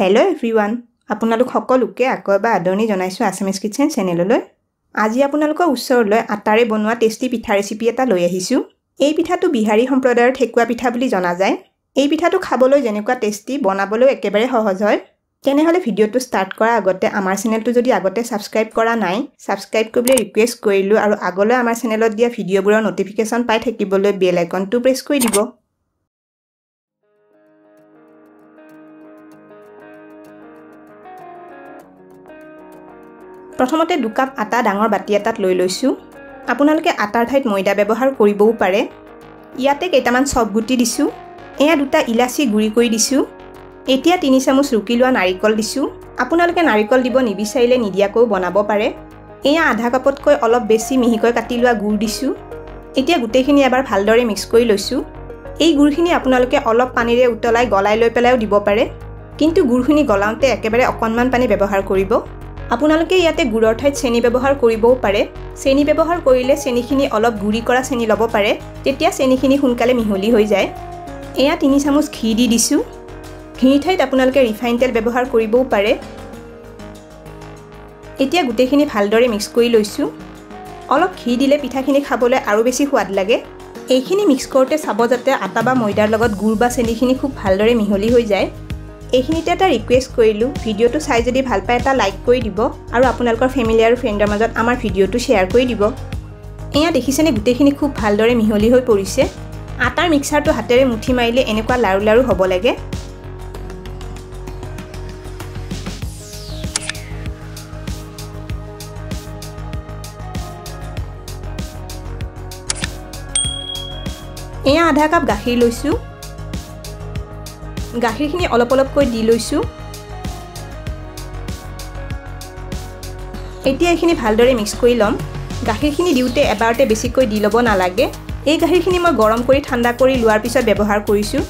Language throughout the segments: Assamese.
হেল্ল' এভৰিৱান আপোনালোক সকলোকে আকৌ এবাৰ আদৰণি জনাইছোঁ আছামিজ কিটচেন চেনেললৈ আজি আপোনালোকৰ ওচৰলৈ আটাৰে বনোৱা টেষ্টি পিঠা ৰেচিপি এটা লৈ আহিছোঁ। এই পিঠাটো বিহাৰী সম্প্ৰদায়ৰ ঠেকুৱা পিঠা বুলি জনা যায়। এই পিঠাটো খাবলৈ যেনেকুৱা টেষ্টি বনাবলৈও একেবাৰে সহজ হয়। তেনেহ'লে ভিডিঅ'টো ষ্টাৰ্ট কৰাৰ আগতে আমাৰ চেনেলটো যদি আগতে ছাবস্ক্ৰাইব কৰা নাই ছাবস্ক্ৰাইব কৰিবলৈ ৰিকুৱেষ্ট কৰিলোঁ আৰু আগলৈ আমাৰ চেনেলত দিয়া ভিডিঅ'বোৰৰ ন'টিফিকেশ্যন পাই থাকিবলৈ বেল আইকনটো প্ৰেছ কৰি দিব। প্ৰথমতে দুকাপ আটা ডাঙৰ বাতি এটাত লৈ লৈছোঁ। আপোনালোকে আটাৰ ঠাইত ময়দা ব্যৱহাৰ কৰিবও পাৰে। ইয়াতে কেইটামান চব গুটি দিছোঁ। এয়া দুটা ইলাচি গুড়ি কৰি দিছোঁ। এতিয়া তিনি চামুচ ৰুকি লোৱা নাৰিকল দিছোঁ। আপোনালোকে নাৰিকল দিব নিবিচাৰিলে নিদিয়াকৈও বনাব পাৰে। এয়া আধা কাপতকৈ অলপ বেছি মিহিকৈ কাটি লোৱা গুড় দিছোঁ। এতিয়া গোটেইখিনি এবাৰ ভালদৰে মিক্স কৰি লৈছোঁ। এই গুড়খিনি আপোনালোকে অলপ পানীৰে উতলাই গলাই লৈ পেলাইও দিব পাৰে। কিন্তু গুড়খিনি গলাওঁতে একেবাৰে অকণমান পানী ব্যৱহাৰ কৰিব। আপোনালোকে ইয়াতে গুড়ৰ ঠাইত চেনি ব্যৱহাৰ কৰিবও পাৰে। চেনি ব্যৱহাৰ কৰিলে চেনিখিনি অলপ গুড়ি কৰা চেনি ল'ব পাৰে তেতিয়া চেনিখিনি সোনকালে মিহলি হৈ যায়। এয়া তিনি চামুচ ঘি দি দিছোঁ। ঘিৰ ঠাইত আপোনালোকে ৰিফাইন তেল ব্যৱহাৰ কৰিবও পাৰে। এতিয়া গোটেইখিনি ভালদৰে মিক্স কৰি লৈছোঁ। অলপ ঘি দিলে পিঠাখিনি খাবলৈ আৰু বেছি সোৱাদ লাগে। এইখিনি মিক্স কৰোঁতে চাব যাতে আটা বা ময়দাৰ লগত গুড় বা চেনিখিনি খুব ভালদৰে মিহলি হৈ যায়। এইখিনিতে এটা ৰিকুৱেষ্ট কৰিলোঁ ভিডিঅ'টো চাই যদি ভাল পায় এটা লাইক কৰি দিব আৰু আপোনালোকৰ ফেমিলি আৰু ফ্ৰেণ্ডৰ মাজত আমাৰ ভিডিঅ'টো শ্বেয়াৰ কৰি দিব। এয়া দেখিছেনে গোটেইখিনি খুব ভালদৰে মিহলি হৈ পৰিছে। আটাৰ মিক্সাৰটো হাতেৰে মুঠি মাৰিলে এনেকুৱা লাৰু লাৰু হ'ব লাগে। এয়া আধা কাপ গাখীৰ লৈছোঁ। গাখীৰখিনি অলপ অলপকৈ দি লৈছোঁ। এতিয়া এইখিনি ভালদৰে মিক্স কৰি ল'ম। গাখীৰখিনি দিওঁতে এবাৰতে বেছিকৈ দি ল'ব নালাগে। এই গাখীৰখিনি মই গৰম কৰি ঠাণ্ডা কৰি লোৱাৰ পিছত ব্যৱহাৰ কৰিছোঁ।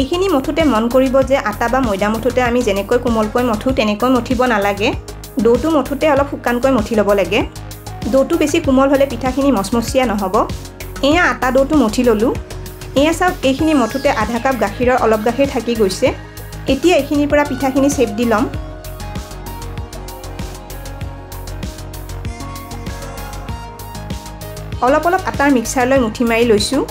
এইখিনি মঠোতে মন কৰিব যে আটা বা ময়দা মঠোতে আমি যেনেকৈ কোমলকৈ মঠোঁ তেনেকৈ মঠিব নালাগে। দৌটো মঠোতে অলপ শুকানকৈ মঠি ল'ব লাগে। দৌটো বেছি কোমল হ'লে পিঠাখিনি মচমচীয়া নহ'ব। এয়া আটা দৌটো মঠি ল'লোঁ। এয়া চাওক এইখিনি মঠোতে আধা কাপ গাখীৰৰ অলপ গাখীৰ থাকি গৈছে। এতিয়া এইখিনিৰ পৰা পিঠাখিনি চেপ দি ল'ম। অলপ অলপ আটাৰ মিক্সাৰলৈ মুঠি মাৰি লৈছোঁ।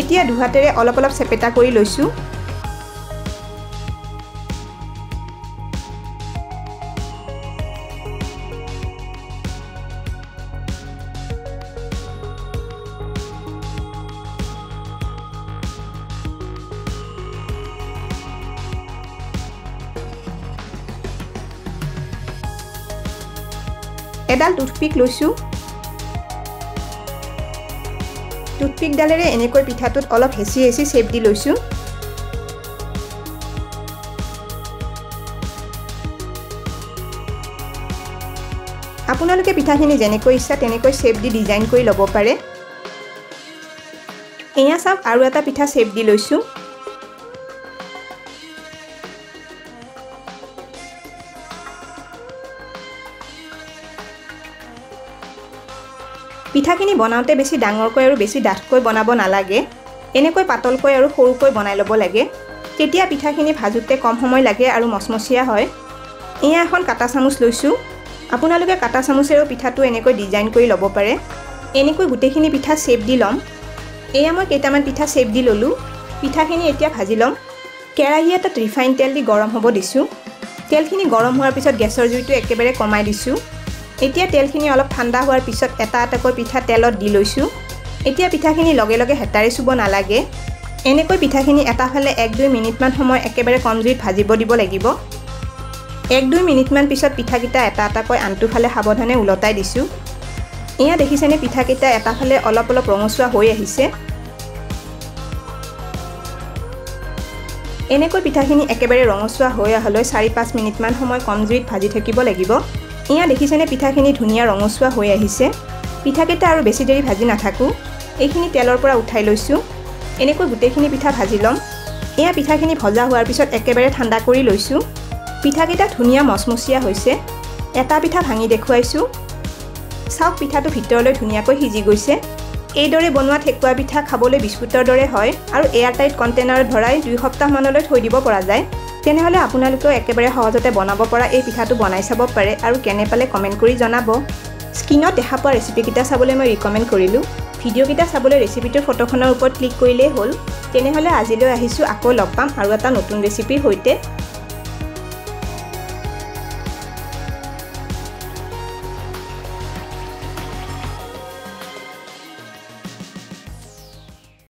এতিয়া দুহাতেৰে অলপ অলপ চেপেটা কৰি লৈছোঁ। এডাল টুথপিক লৈছোঁ। টুথপিকডালেৰে এনেকৈ পিঠাটোত অলপ হেঁচি হেঁচি চেপ দি লৈছোঁ। আপোনালোকে পিঠাখিনি যেনেকৈ ইচ্ছা তেনেকৈ চেপ দি ডিজাইন কৰি ল'ব পাৰে। এয়া চাওক আৰু এটা পিঠা চেপ দি লৈছোঁ। পিঠাখিনি বনাওঁতে বেছি ডাঙৰকৈ আৰু বেছি ডাঠকৈ বনাব নালাগে। এনেকৈ পাতলকৈ আৰু সৰুকৈ বনাই ল'ব লাগে। তেতিয়া পিঠাখিনি ভাজোঁতে কম সময় লাগে আৰু মচমচীয়া হয়। এয়া এখন কাটা চামুচ লৈছোঁ। আপোনালোকে কাটা চামুচেৰেও পিঠাটো এনেকৈ ডিজাইন কৰি ল'ব পাৰে। এনেকৈ গোটেইখিনি পিঠা চেপ দি ল'ম। এয়া মই কেইটামান পিঠা চেপ দি ল'লোঁ। পিঠাখিনি এতিয়া ভাজি ল'ম। কেৰাহী এটাত ৰিফাইন তেল দি গৰম হ'ব দিছোঁ। তেলখিনি গৰম হোৱাৰ পিছত গেছৰ জুইটো একেবাৰে কমাই দিছোঁ। এতিয়া তেলখিনি অলপ ঠাণ্ডা হোৱাৰ পিছত এটা এটাকৈ পিঠা তেলত দি লৈছোঁ। এতিয়া পিঠাখিনি লগে লগে হেতাৰে চুব নালাগে। এনেকৈ পিঠাখিনি এটা ফালে এক দুই মিনিটমান সময় একেবাৰে কম জুইত ভাজিব দিব লাগিব। এক দুই মিনিটমান পিছত পিঠাকেইটা এটা এটাকৈ আনটো ফালে সাৱধানে ওলটাই দিছোঁ। এয়া দেখিছেনে পিঠাকেইটা এটা ফালে অলপ অলপ ৰঙচুৱা হৈ আহিছে। এনেকৈ পিঠাখিনি একেবাৰে ৰঙচুৱা হৈ অহালৈ চাৰি পাঁচ মিনিটমান সময় কম জুইত ভাজি থাকিব লাগিব। এয়া দেখিছেনে পিঠাখিনি ধুনীয়া ৰঙচুৱা হৈ আহিছে? পিঠাকেইটা আৰু বেছি দেৰি ভাজি নাথাকোঁ। এইখিনি তেলৰ পৰা উঠাই লৈছোঁ। এনেকৈ গোটেইখিনি পিঠা ভাজি ল'ম। এয়া পিঠাখিনি ভজা হোৱাৰ পিছত একেবাৰে ঠাণ্ডা কৰি লৈছোঁ। পিঠাকেইটা ধুনীয়া মচমচীয়া হৈছে। এটা পিঠা ভাঙি দেখুৱাইছোঁ। চাওক পিঠাটো ভিতৰলৈ ধুনীয়াকৈ সিজি গৈছে। এইদৰে বনোৱা ঠেকুৱা পিঠা খাবলৈ বিস্কুটৰ দৰে হয় আৰু এয়াৰটাইট কণ্টেইনাৰত ভৰাই দুই সপ্তাহমানলৈ থৈ দিব পৰা যায়। তেনেহ'লে আপোনালোকেও একেবাৰে সহজতে বনাব পৰা এই পিঠাটো বনাই চাব পাৰে আৰু কেনে পালে কমেণ্ট কৰি জনাব। স্ক্ৰীণত দেখা পোৱা ৰেচিপিকেইটা চাবলৈ মই ৰিকমেণ্ড কৰিলোঁ। ভিডিঅ'কেইটা চাবলৈ ৰেচিপিটোৰ ফটোখনৰ ওপৰত ক্লিক কৰিলেই হ'ল। তেনেহ'লে আজিলৈ আহিছোঁ আকৌ লগ পাম আৰু এটা নতুন ৰেচিপিৰ সৈতে।